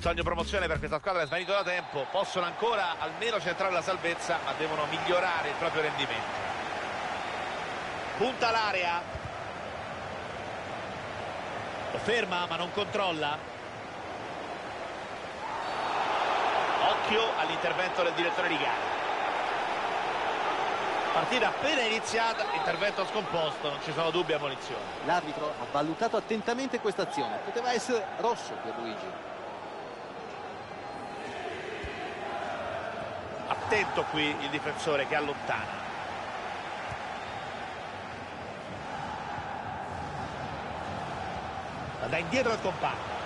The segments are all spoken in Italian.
sogno promozione per questa squadra è svanito da tempo possono ancora almeno centrare la salvezza ma devono migliorare il proprio rendimento. Punta l'area. Lo ferma ma non controlla. Occhio all'intervento del direttore di gara. Partita appena iniziata intervento scomposto non ci sono dubbi a munizione L'arbitro ha valutato attentamente questa azione. Poteva essere rosso per Luigi. Attento qui il difensore che allontana. La dà indietro al compagno.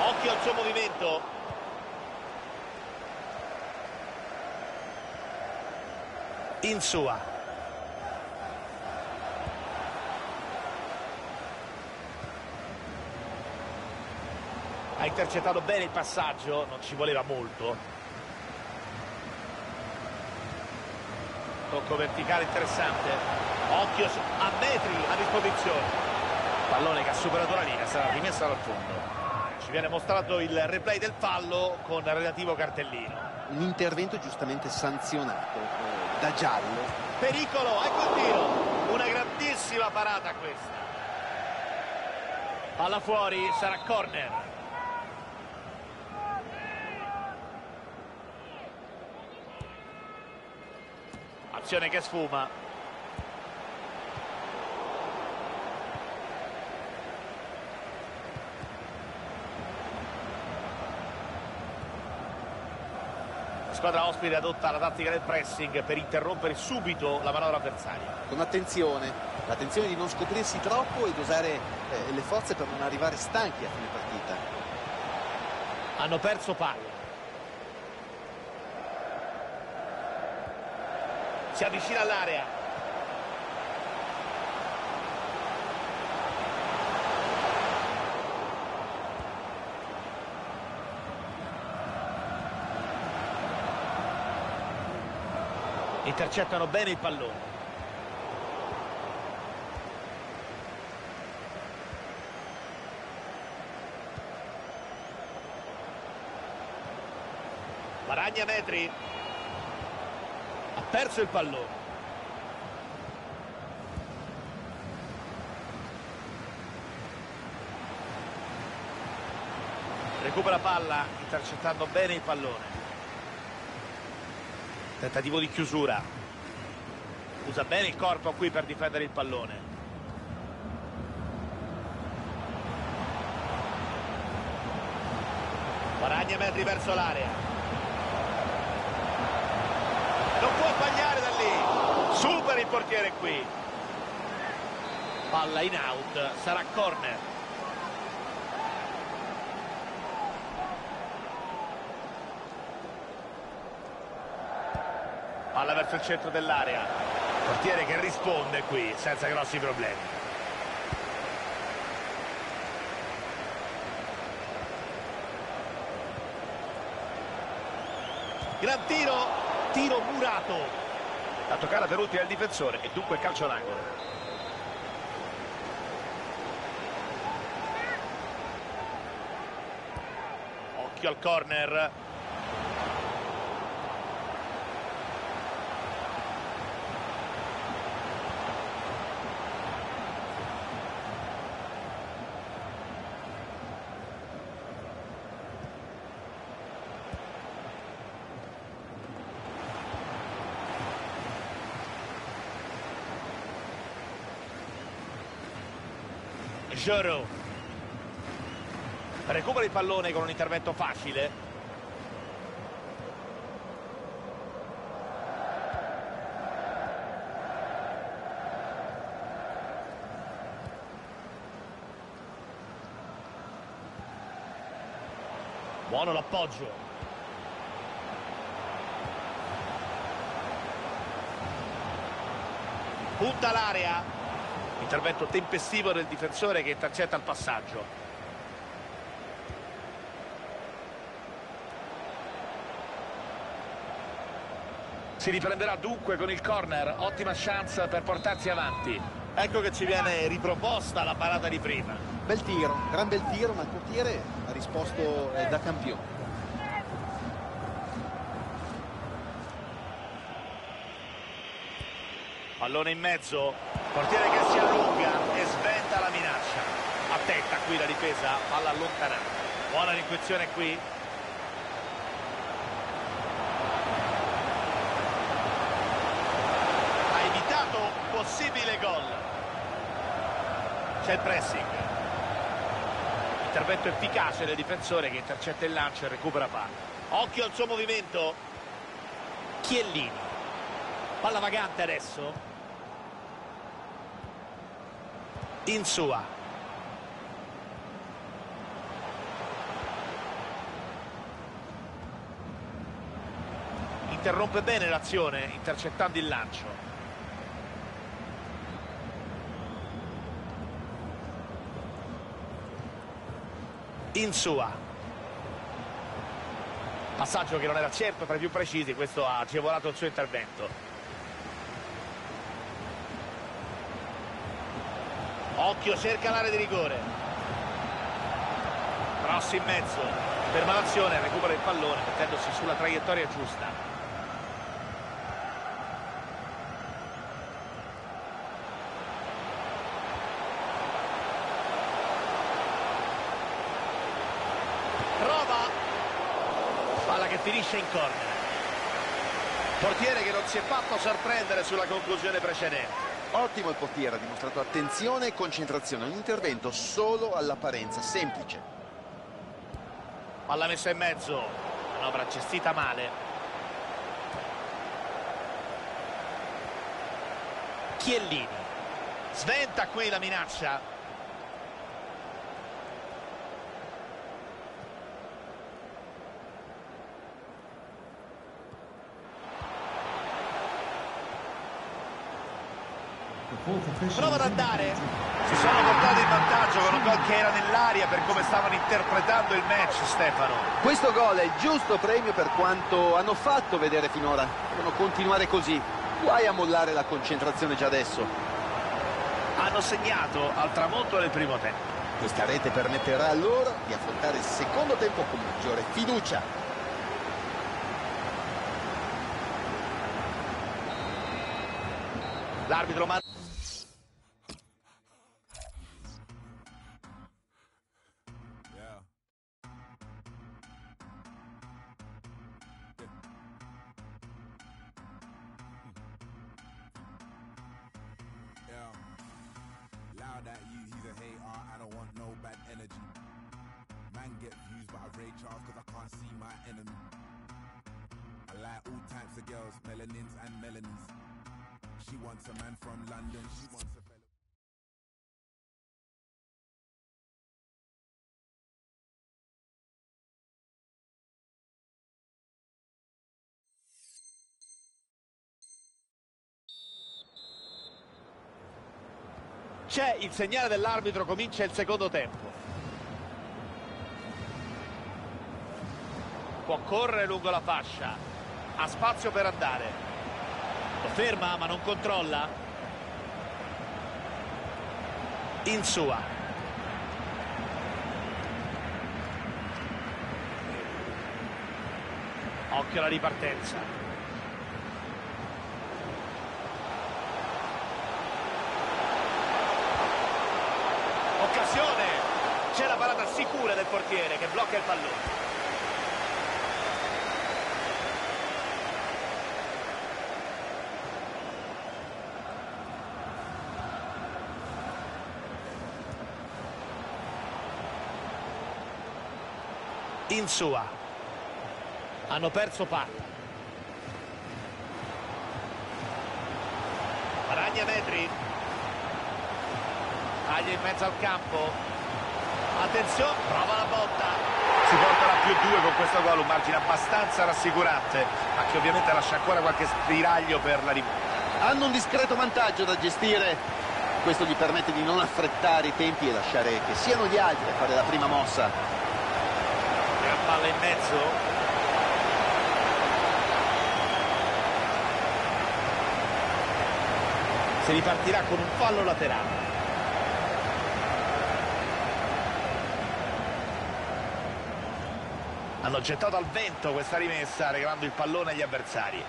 Occhio al suo movimento. In sua ha intercettato bene il passaggio non ci voleva molto. Tocco verticale interessante. Occhio a metri a disposizione. Pallone che ha superato la linea sarà rimessa dal fondo. Ci viene mostrato il replay del fallo con relativo cartellino. Un intervento giustamente sanzionato eh, da giallo. pericolo ecco il tiro una grandissima parata questa. Palla fuori sarà corner azione che sfuma. La squadra ospite adotta la tattica del pressing per interrompere subito la manovra avversaria. Con attenzione, l'attenzione di non scoprirsi troppo ed usare eh, le forze per non arrivare stanchi a fine partita. hanno perso palla si avvicina all'area. Intercettano bene il pallone Baragna metri perso il pallone. Recupera palla intercettando bene il pallone. Tentativo di chiusura. Usa bene il corpo qui per difendere il pallone. Baragna metri verso l'area non può sbagliare da lì. Supera il portiere qui. Palla in out sarà corner. Palla verso il centro dell'area. Portiere che risponde qui senza grossi problemi. Gran tiro tiro murato. La toccata per ultima il difensore e dunque calcio d'angolo occhio al corner Giroud recupera il pallone con un intervento facile. Buono l'appoggio. Punta l'area intervento tempestivo del difensore che intercetta il passaggio. Si riprenderà dunque con il corner. Ottima chance per portarsi avanti. Ecco che ci viene riproposta la parata di prima. Bel tiro, gran bel tiro, ma il portiere ha risposto eh, da campione. Pallone in mezzo, portiere che si allunga e sventa la minaccia. Attenta qui la difesa, palla allontanata. Buona l'intuizione qui. Ha evitato un possibile gol. C'è il pressing. Intervento efficace del difensore che intercetta il lancio e recupera palla. Occhio al suo movimento. Chiellini. Palla vagante adesso. Insua. Interrompe bene l'azione intercettando il lancio. Insua. Passaggio che non era certo tra i più precisi, questo ha agevolato il suo intervento. Occhio, cerca l'area di rigore. Cross in mezzo. Ferma l'azione, recupera il pallone mettendosi sulla traiettoria giusta. Prova. Palla che finisce in corner. Portiere che non si è fatto sorprendere sulla conclusione precedente. Ottimo il portiere, ha dimostrato attenzione e concentrazione, un intervento solo all'apparenza, semplice. Palla messa in mezzo, manovra gestita male. Chiellini, sventa qui la minaccia. Prova ad andare. Si sono portati in vantaggio con un gol che era nell'aria per come stavano interpretando il match, Stefano. Questo gol è il giusto premio per quanto hanno fatto vedere finora. Devono continuare così. Guai a mollare la concentrazione già adesso. Hanno segnato al tramonto del primo tempo. Questa rete permetterà a loro di affrontare il secondo tempo con maggiore fiducia. L'arbitro manda... C'è il segnale dell'arbitro, comincia il secondo tempo. Può correre lungo la fascia, ha spazio per andare. Lo ferma ma non controlla. Insua. Occhio alla ripartenza. Occasione! Parata sicura del portiere che blocca il pallone. Insua. Hanno perso palla. Ragna metri. Taglia in mezzo al campo. Attenzione, prova la botta. Si porta la più due con questo gol, un margine abbastanza rassicurante, ma che ovviamente lascia ancora qualche spiraglio per la rimonta. Hanno un discreto vantaggio da gestire. Questo gli permette di non affrettare i tempi e lasciare che siano gli altri a fare la prima mossa. Gran palla in mezzo. Si ripartirà con un fallo laterale. Hanno gettato al vento questa rimessa regalando il pallone agli avversari.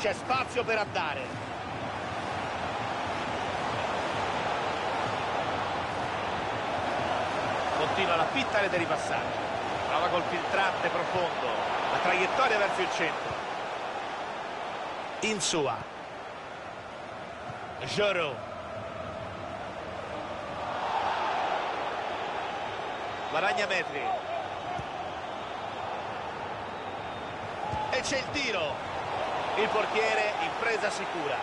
C'è spazio per andare. Continua la fitta rete di passaggio. Prova col filtrante profondo. La traiettoria verso il centro. Insua. Joro. Guadagna metri. E c'è il tiro. Il portiere in presa sicura.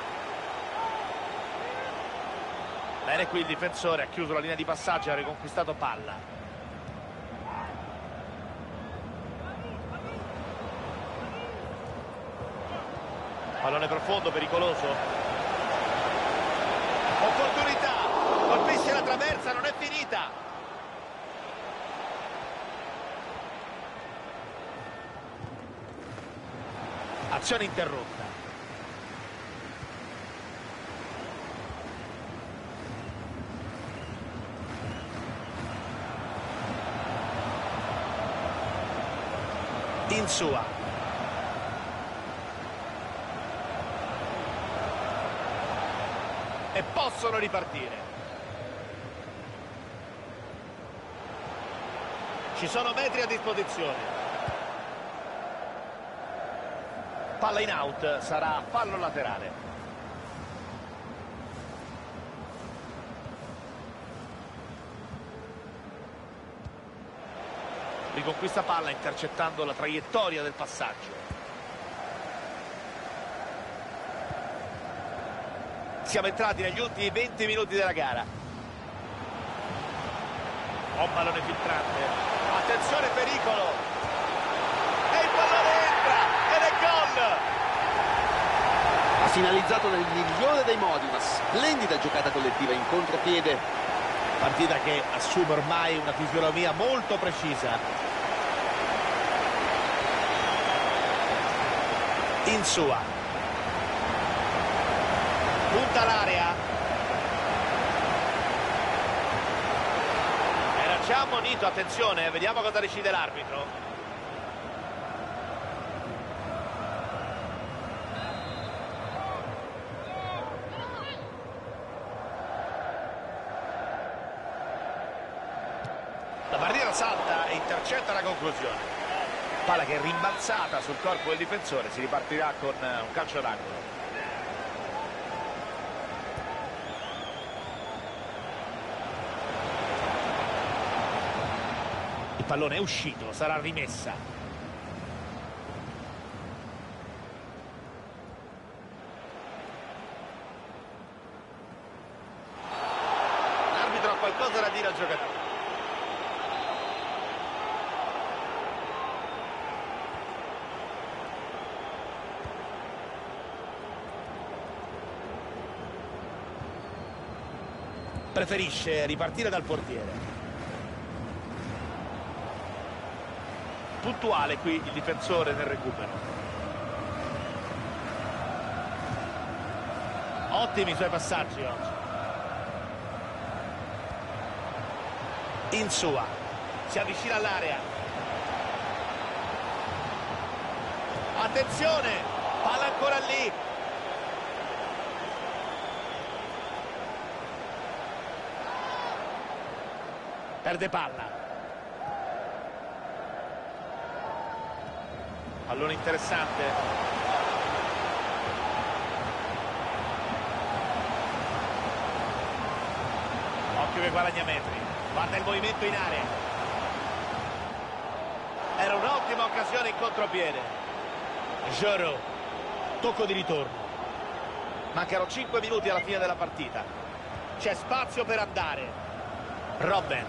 Bene qui il difensore ha chiuso la linea di passaggio ha riconquistato palla. Pallone profondo, pericoloso. Opportunità. Colpisce la traversa, non è finita. Azione interrotta. Insua. E possono ripartire. Ci sono metri a disposizione. Palla in out, sarà fallo laterale. Riconquista palla intercettando la traiettoria del passaggio. Siamo entrati negli ultimi 20 minuti della gara. Oh, pallone filtrante. Attenzione, pericolo. E il pallone entra ed è gol. Ha finalizzato nel migliore dei modi, una splendida giocata collettiva in contropiede. Partita che assume ormai una fisionomia molto precisa. Insua. Punta l'area. Era già ammonito, attenzione, vediamo cosa decide l'arbitro. La barriera salta e intercetta la conclusione. Palla che è rimbalzata sul corpo del difensore, si ripartirà con eh, un calcio d'angolo. Il pallone è uscito, sarà rimessa. L'arbitro ha qualcosa da dire al giocatore. Preferisce ripartire dal portiere. Puntuale qui il difensore nel recupero. Ottimi i suoi passaggi oggi. Insua. Si avvicina all'area. Attenzione! Palla ancora lì. Perde palla. Pallone interessante. Occhio che guadagna metri. Guarda il movimento in area. Era un'ottima occasione in contropiede. Joro. Tocco di ritorno. Mancano 5 minuti alla fine della partita. C'è spazio per andare. Robben.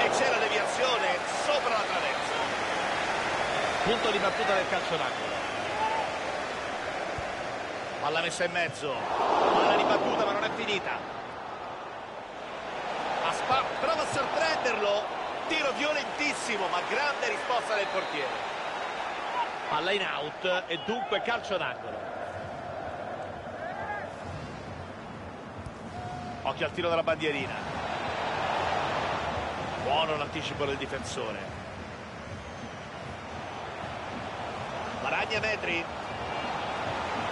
E c'è la deviazione sopra la traversa. Punto di battuta del calcio d'angolo. Palla messa in mezzo. Palla ribattuta ma non è finita. Aspa prova a sorprenderlo. tiro violentissimo, ma grande risposta del portiere. Palla in out e dunque calcio d'angolo. Occhio al tiro della bandierina. Buono l'anticipo del difensore. Maragna metri.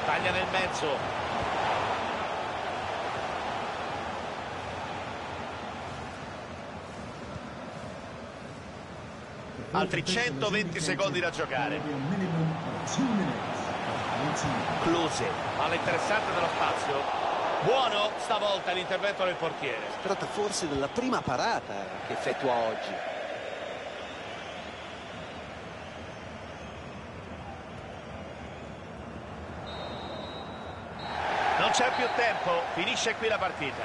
Taglia nel mezzo. altri 120 secondi da giocare. Close. Palla interessante nello spazio. Buono stavolta l'intervento del portiere. Si tratta forse della prima parata che effettua oggi c'è più tempo finisce qui la partita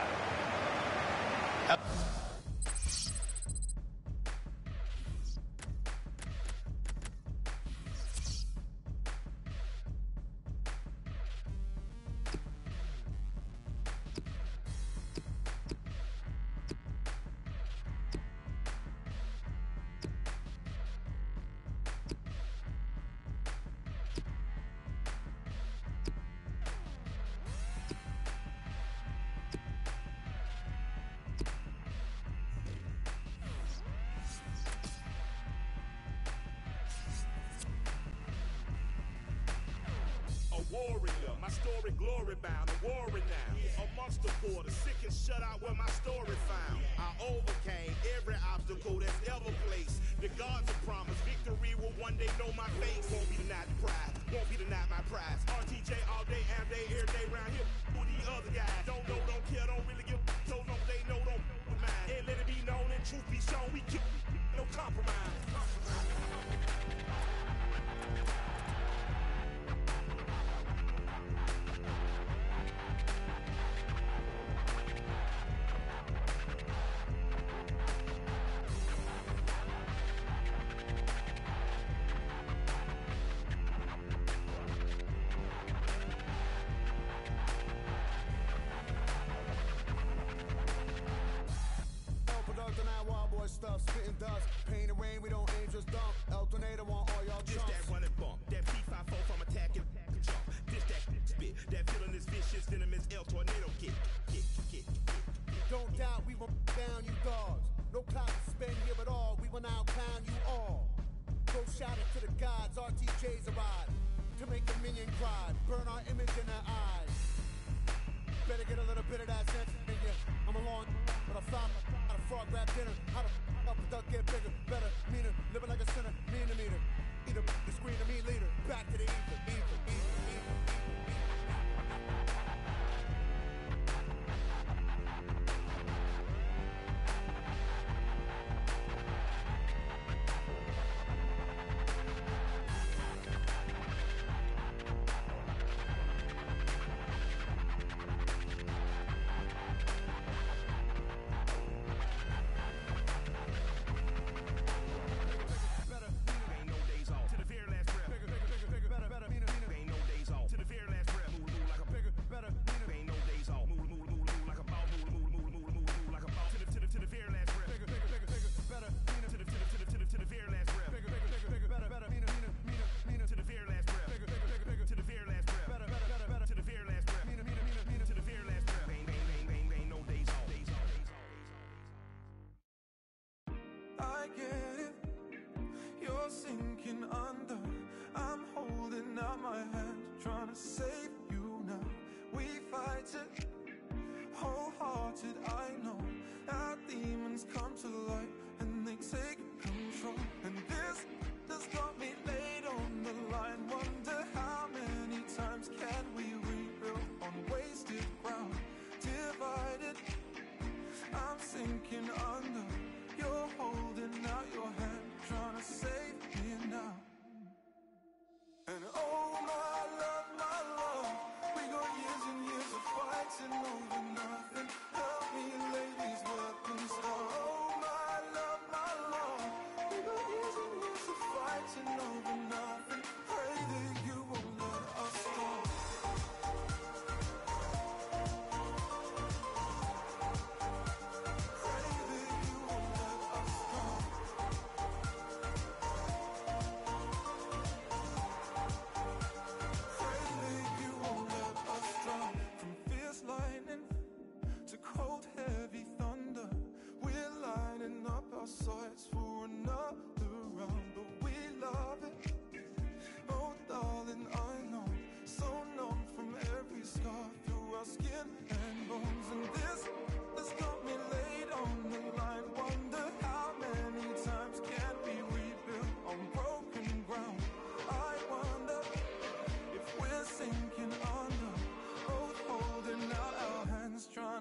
glory bound, I'm warring now. Amongst the poor, the sick and shut out where my story found. I overcame every obstacle that's ever placed. The gods have promised victory will one day know my face. Won't be denied the prize, won't be denied my prize. RTJ all day, am day, every day round here. Who the other guys? Don't know, don't care, don't really give. So long they know, don't with mine. And let it be known and truth be shown, we keep no compromise. stuff, that feeling is vicious, venomous El Tornado kick, kick, kick, kick. Don't doubt we won't down you dogs. No clout to spend here at all, we will now clown you all. Go shout it to the gods, RTJs arrive. To make the minion cry, burn our image in their eyes. Better get a little bit of that sense in you. I'm along, but I found how to frog rap dinner, how to up the duck get bigger, better, meaner, living like a sinner, mean to meter. Either the screen to me leader, back to the ether. Get it. You're sinking under. I'm holding out my hand, trying to save you now. We fight it wholehearted.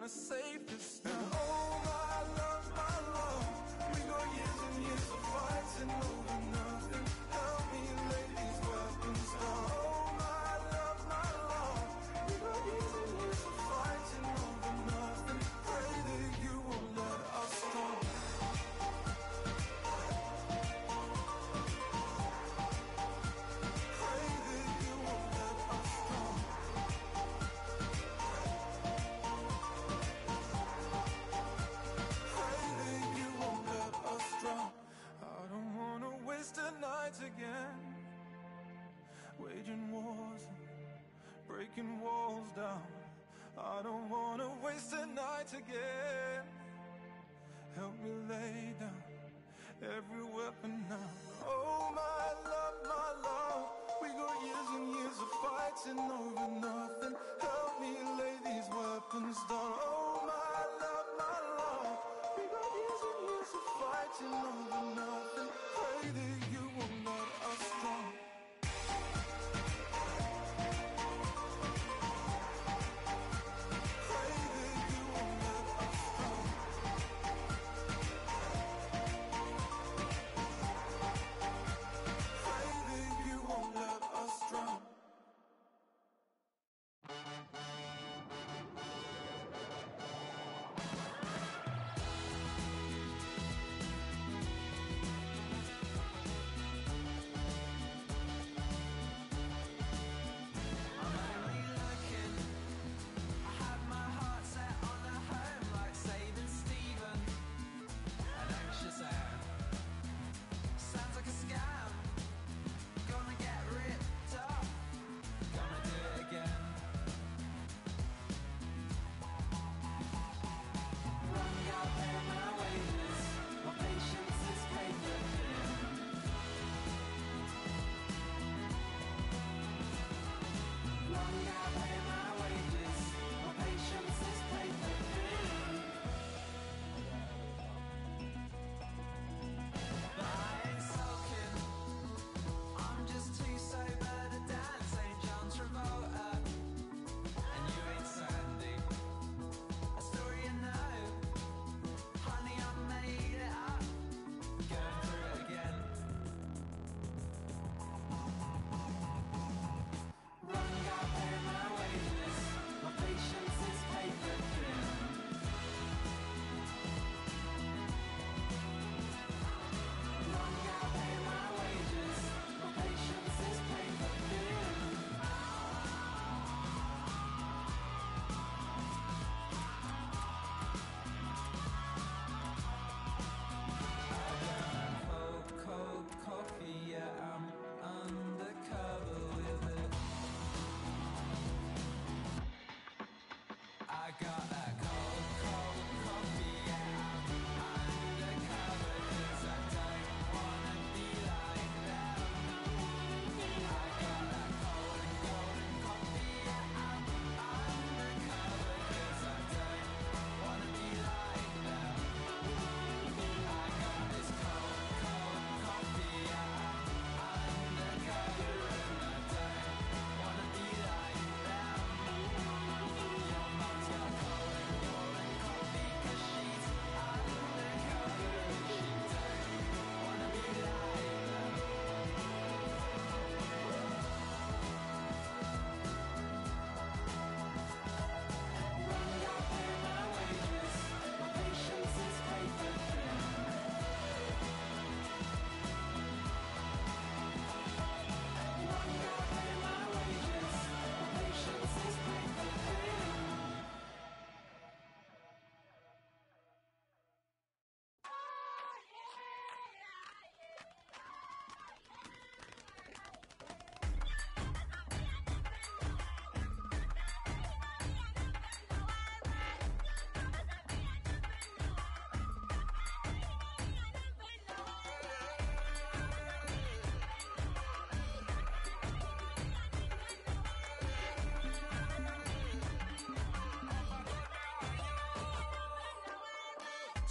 say again. Waging wars, breaking walls down. I don't wanna waste a night again. Help me lay down every weapon now. Oh, my love, my love. We got years and years of fighting over nothing. Help me lay these weapons down. Oh, my love, my love. We got years and years of fighting over nothing.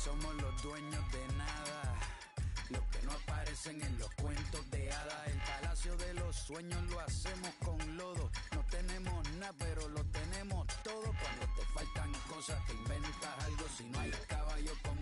Somos los dueños de nada, los que no aparecen en los cuentos de hadas. El palacio de los sueños lo hacemos con lodo. No tenemos nada, pero lo tenemos todo. Cuando te faltan cosas, te inventas algo. Si no hay caballo con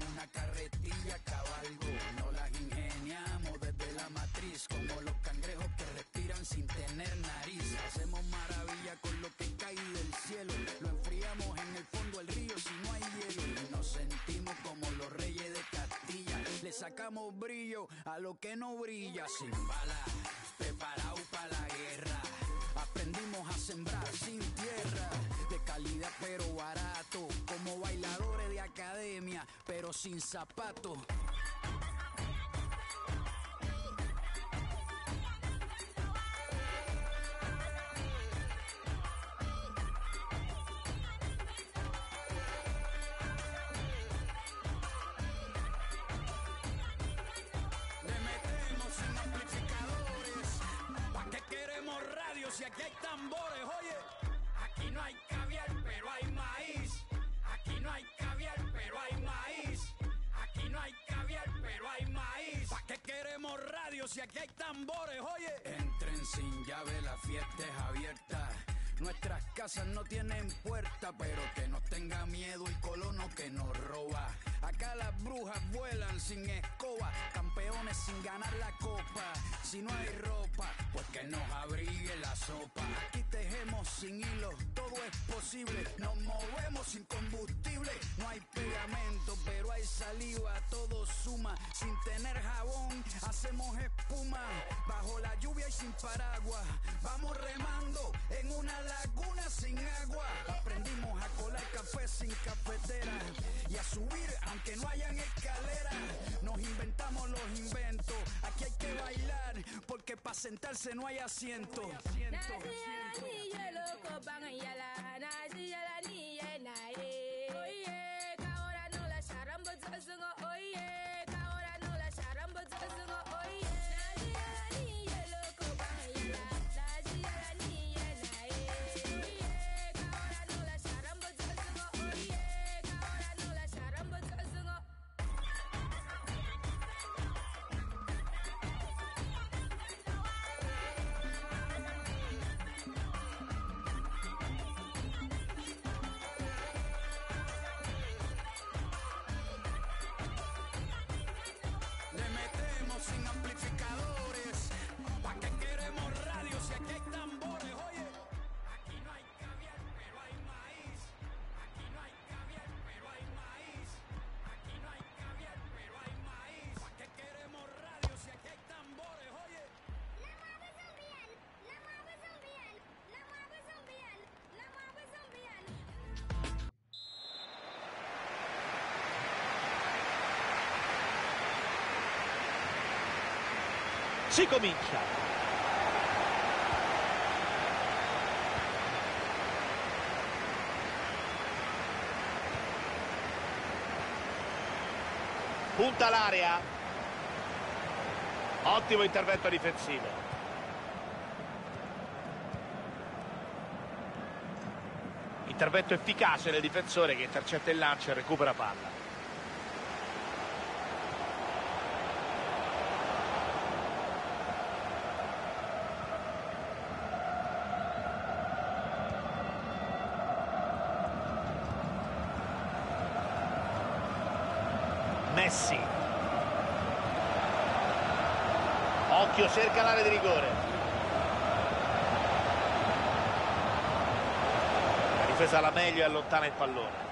sacamos brillo a lo que no brilla. Sin balas, preparado para la guerra. Aprendimos a sembrar sin tierra. De calidad pero barato. Como bailadores de academia, pero sin zapatos. Aunque no hayan escaleras. Nos inventamos los inventos. Aquí hay que bailar porque para sentarse no hay asiento. Le Si comincia. Punta l'area. Ottimo intervento difensivo. Intervento efficace del difensore che intercetta il lancio e recupera palla. Messi. Occhio, cerca l'area di rigore. La difesa alla meglio e allontana il pallone.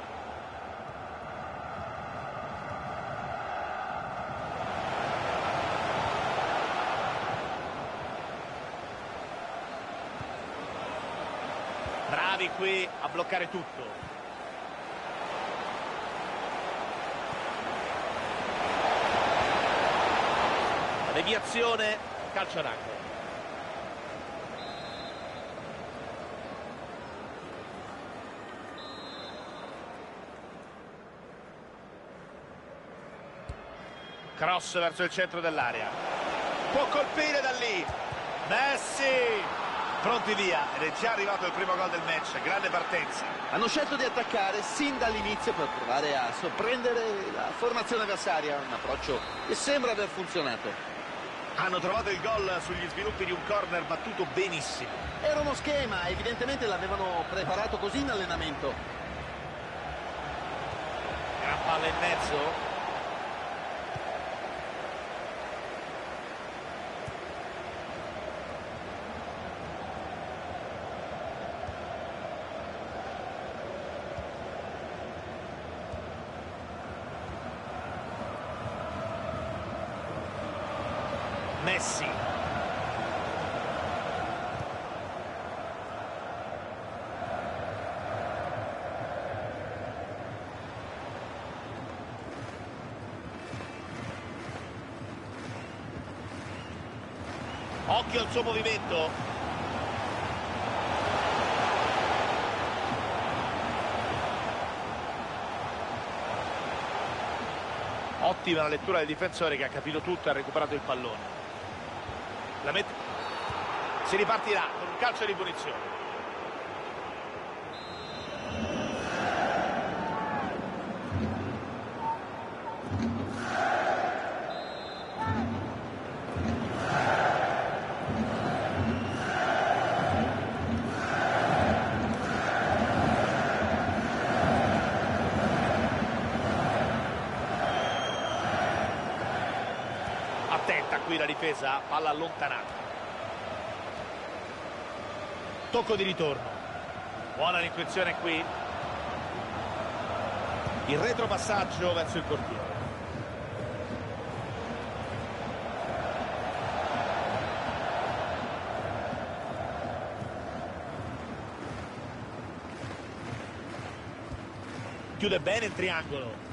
Bravi qui a bloccare tutto. Deviazione, calcio d'angolo. Cross verso il centro dell'area. Può colpire da lì. Messi! Pronti via ed è già arrivato il primo gol del match. Grande partenza. Hanno scelto di attaccare sin dall'inizio per provare a sorprendere la formazione avversaria, un approccio che sembra aver funzionato. Hanno trovato il gol sugli sviluppi di un corner battuto benissimo. Era uno schema, evidentemente l'avevano preparato così in allenamento. Gran palla in mezzo. Messi. Occhio al suo movimento. Ottima la lettura del difensore che ha capito tutto e ha recuperato il pallone. Si ripartirà con un calcio di punizione. Attenta qui la difesa, palla allontanata. Tocco di ritorno. Buona l'intuizione qui. Il retropassaggio verso il portiere. Chiude bene il triangolo.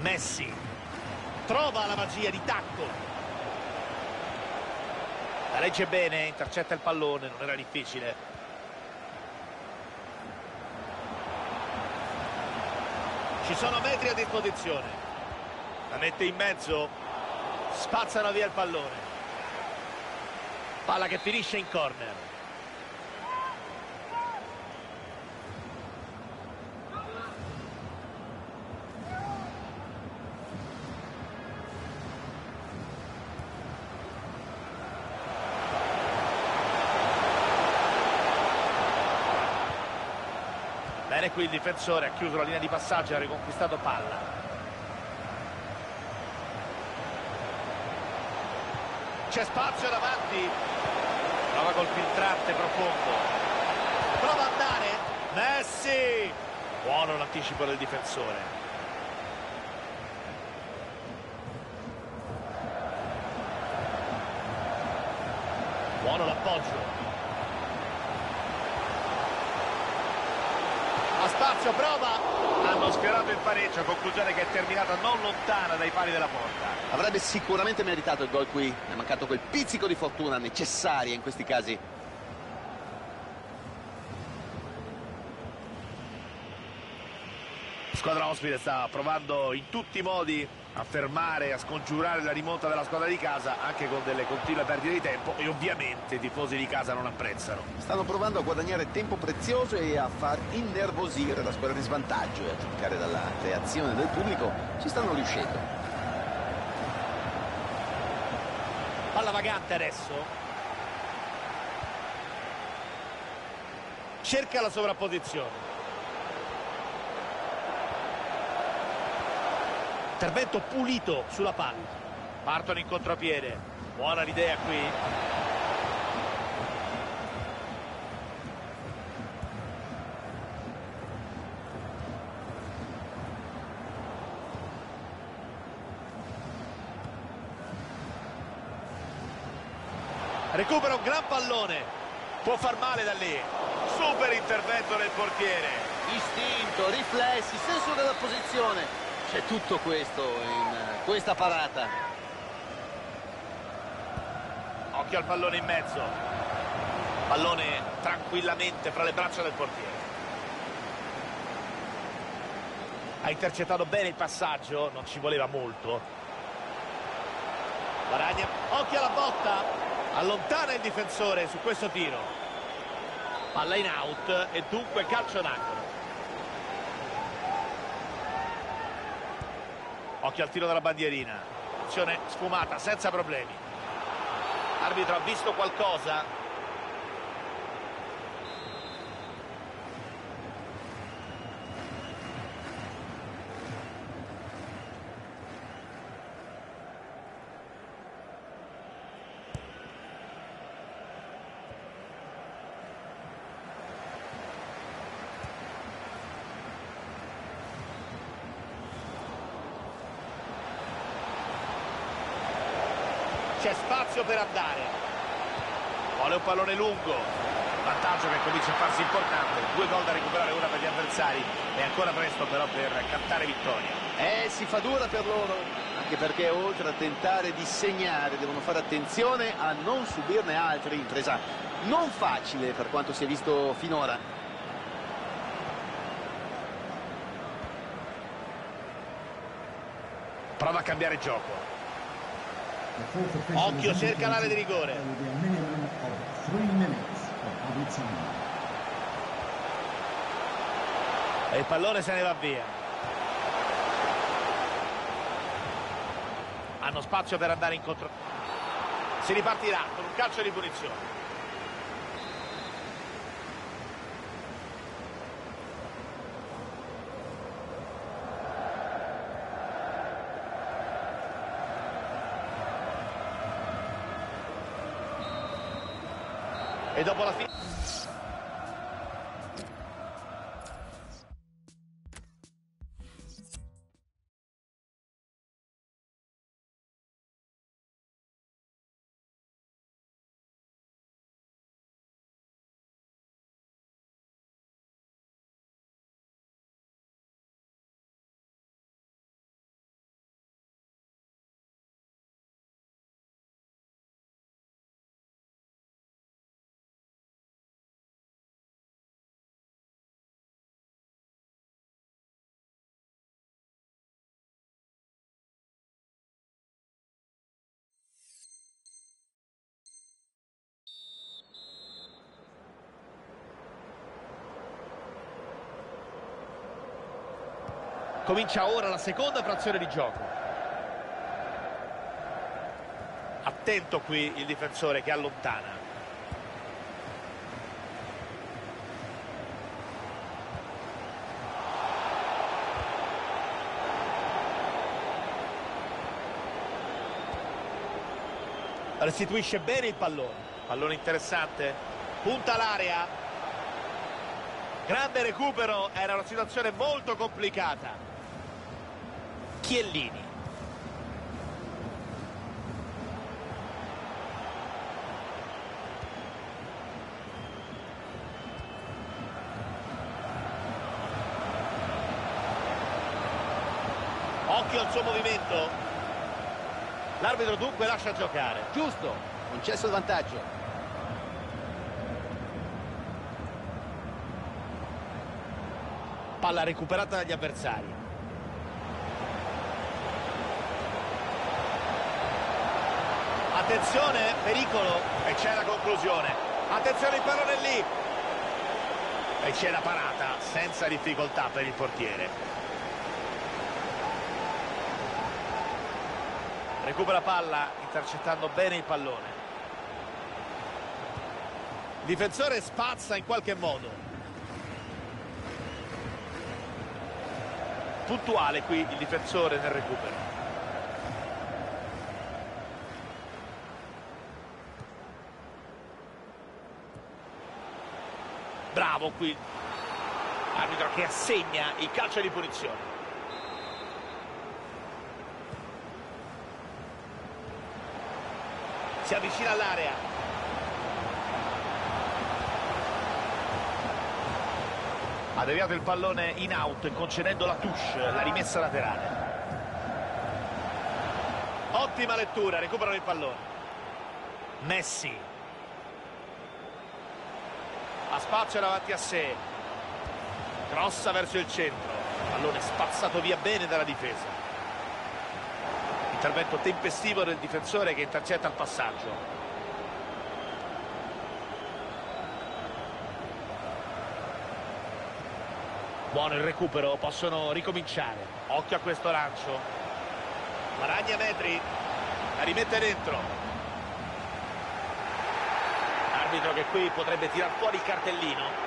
Messi trova la magia di tacco. La legge bene intercetta il pallone non era difficile. Ci sono metri a disposizione. La mette in mezzo. Spazzano via il pallone. Palla che finisce in corner qui il difensore ha chiuso la linea di passaggio e ha riconquistato palla. C'è spazio davanti. Prova col filtrante profondo. Prova ad andare. Messi. Buono l'anticipo del difensore. Buono l'appoggio. A spazio, prova. Hanno sfiorato il pareggio, conclusione che è terminata non lontana dai pali della porta. Avrebbe sicuramente meritato il gol qui. È mancato quel pizzico di fortuna necessaria in questi casi. Squadra ospite sta provando in tutti i modi a fermare, a scongiurare la rimonta della squadra di casa, anche con delle continue perdite di tempo e ovviamente i tifosi di casa non apprezzano. Stanno provando a guadagnare tempo prezioso e a far innervosire la squadra di svantaggio e a giudicare dalla reazione del pubblico ci stanno riuscendo. Palla vagante adesso. Cerca la sovrapposizione. Intervento pulito sulla palla. Partono in contropiede. Buona l'idea qui. Recupera un gran pallone. Può far male da lì. Super intervento del portiere. Istinto, riflessi, senso della posizione. C'è tutto questo in eh, questa parata. Occhio al pallone in mezzo. Pallone tranquillamente fra le braccia del portiere. Ha intercettato bene il passaggio, non ci voleva molto. Guadagna, occhio alla botta. Allontana il difensore su questo tiro. Palla in out e dunque calcio d'angolo. Occhio al tiro della bandierina. Azione sfumata, senza problemi. Arbitro ha visto qualcosa? C'è spazio per andare. Vuole un pallone lungo. Vantaggio che comincia a farsi importante. Due gol da recuperare, ora per gli avversari. È ancora presto però per cantare vittoria. Eh, si fa dura per loro, anche perché oltre a tentare di segnare devono fare attenzione a non subirne altri. Impresa non facile per quanto si è visto finora. Prova a cambiare gioco. Occhio, cerca l'area di rigore. E il pallone se ne va via. Hanno spazio per andare in contro. Si ripartirà con un calcio di punizione. E dopo la fine... Comincia ora la seconda frazione di gioco. Attento qui il difensore che allontana. Restituisce bene il pallone. Pallone interessante. Punta l'area. Grande recupero, era una situazione molto complicata. Chiellini. Occhio al suo movimento. L'arbitro dunque lascia giocare. Giusto, concesso il vantaggio. Palla recuperata dagli avversari. Attenzione, pericolo e c'è la conclusione. Attenzione il pallone lì. E c'è la parata senza difficoltà per il portiere. Recupera palla intercettando bene il pallone. Difensore spazza in qualche modo. Puntuale qui il difensore nel recupero. Bravo qui. Arbitro che assegna il calcio di punizione. Si avvicina all'area. Ha deviato il pallone in out concedendo la touche, la rimessa laterale. Ottima lettura, recuperano il pallone. Messi. Spazio davanti a sé. Crossa verso il centro. Pallone spazzato via bene dalla difesa. Intervento tempestivo del difensore che intercetta il passaggio. Buono il recupero, possono ricominciare. Occhio a questo lancio. Maragna metri, la rimette dentro. Arbitro che qui potrebbe tirar fuori il cartellino.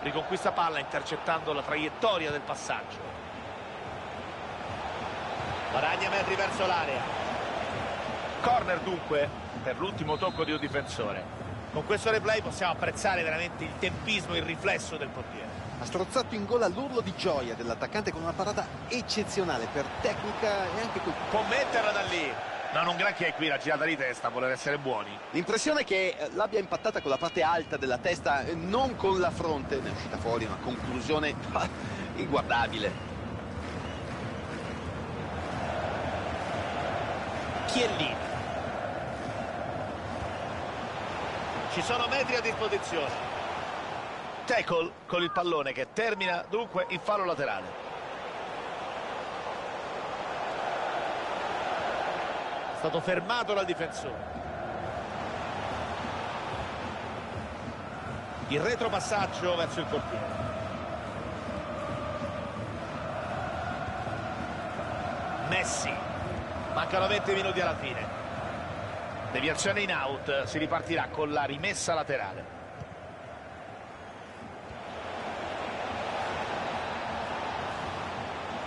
riconquista palla intercettando la traiettoria del passaggio. Maragna metri verso l'area. Corner dunque per l'ultimo tocco di un difensore con questo replay possiamo apprezzare veramente il tempismo il riflesso del portiere Ha strozzato in gola l'urlo di gioia dell'attaccante con una parata eccezionale per tecnica e anche colpo. può metterla da lì no non granché qui la girata di testa voler essere buoni L'impressione è che l'abbia impattata con la parte alta della testa, non con la fronte. Ne è uscita fuori una conclusione inguardabile. Chiellini. Ci sono metri a disposizione. Tackle con il pallone che termina dunque in fallo laterale. È stato fermato dal difensore. Il retropassaggio verso il portiere. Messi. Mancano 20 minuti alla fine. Deviazione in out, si ripartirà con la rimessa laterale.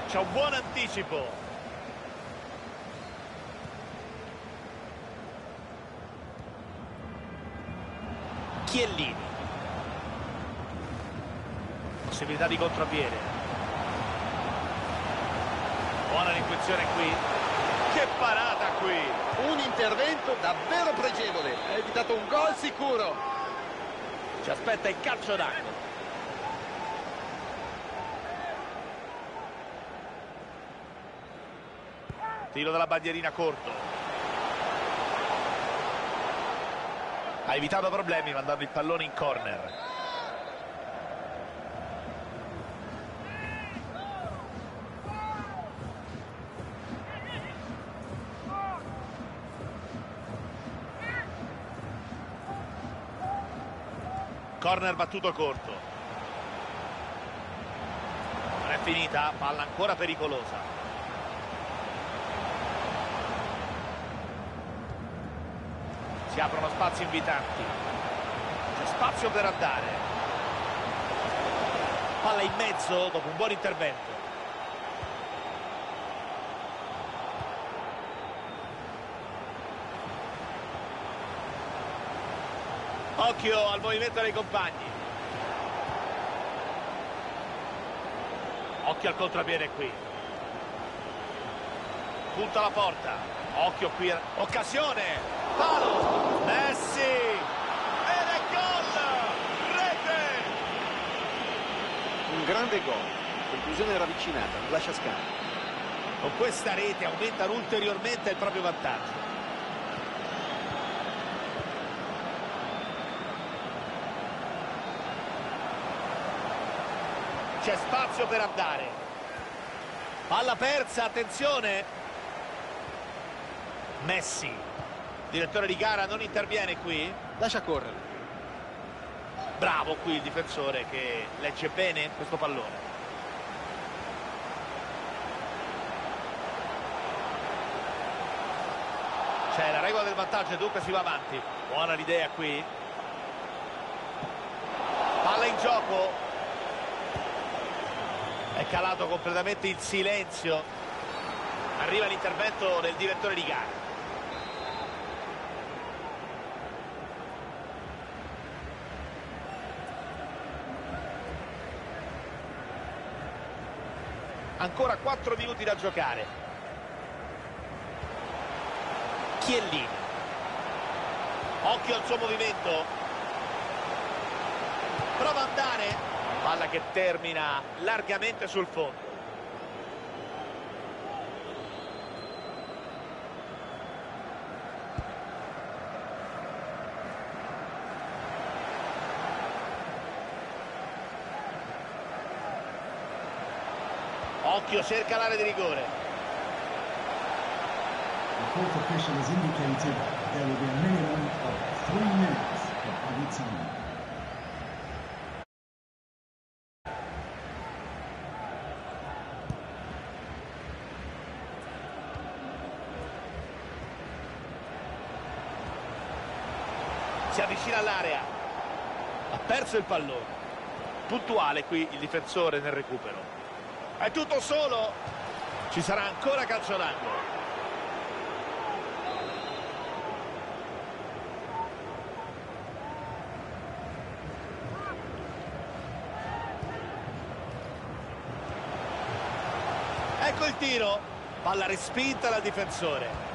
C'è un buon anticipo. Chiellini. Possibilità di contropiede. Buona l'intuizione qui. Che parata qui! Un intervento davvero pregevole. Ha evitato un gol sicuro. Ci aspetta il calcio d'angolo. Tiro della bandierina corto. Ha evitato problemi mandando il pallone in corner. Corner battuto corto. Non è finita, palla ancora pericolosa. Si aprono spazi invitanti. C'è spazio per andare. Palla in mezzo dopo un buon intervento. Occhio al movimento dei compagni. Occhio al contropiede qui. Punta la porta. Occhio qui. Occasione. Palo. Messi. Ed è gol. Rete. Un grande gol. Conclusione ravvicinata, lascia scampo. Con questa rete aumentano ulteriormente il proprio vantaggio. C'è spazio per andare. Palla persa, attenzione. Messi. Direttore di gara non interviene qui. Lascia correre. Bravo qui il difensore che legge bene questo pallone. C'è la regola del vantaggio e dunque si va avanti. Buona l'idea qui. Palla in gioco. È calato completamente il silenzio. Arriva l'intervento del direttore di gara. Ancora 4 minuti da giocare. Chiellini. Occhio al suo movimento. Prova ad andare. Palla che termina largamente sul fondo. Occhio, cerca l'area di rigore. The fourth official has indicated there will be a minimum of three minutes of added time. Si avvicina all'area. Ha perso il pallone. Puntuale qui il difensore nel recupero. È tutto solo. Ci sarà ancora calcio d'angolo. Ecco il tiro. Palla respinta dal difensore.